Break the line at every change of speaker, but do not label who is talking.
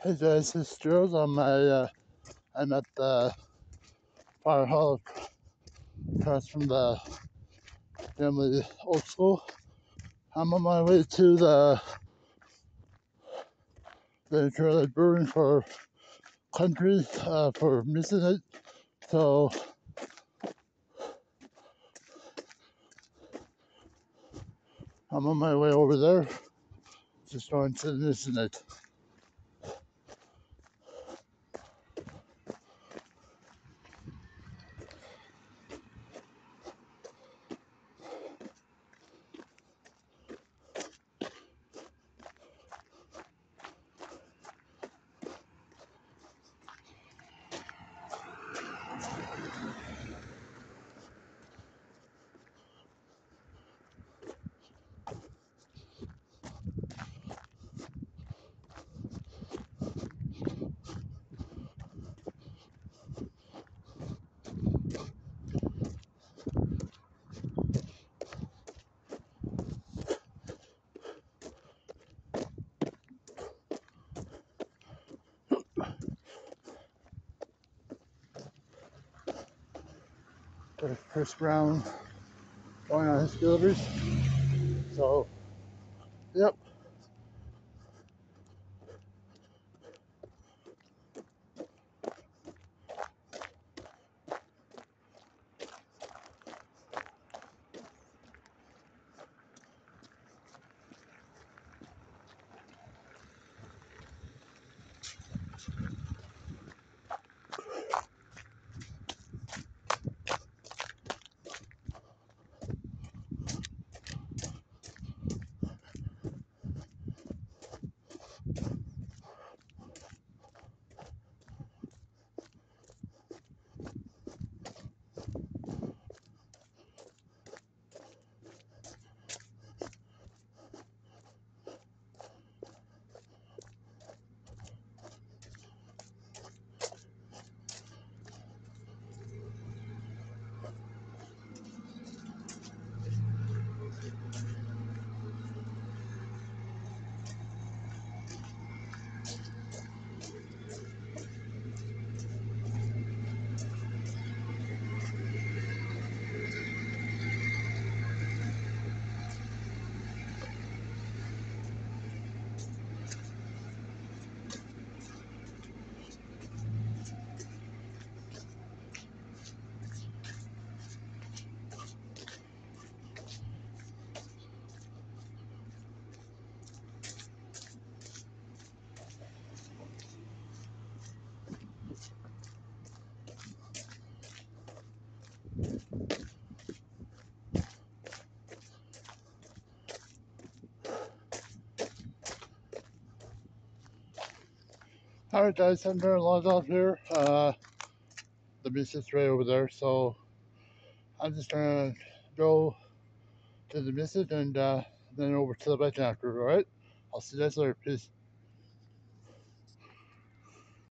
Hey guys, it's on my, uh, I'm at the fire hall across from the family old school. I'm on my way to the, the trailer brewing for country, uh, for missing it. So, I'm on my way over there, just going to missing it. There's Chris Brown going on his deliveries. So, yep. Alright guys, I'm doing log off here. Uh, the beach is right over there, so I'm just gonna go to the missus and uh, then over to the bike after, alright? I'll see you guys later, peace.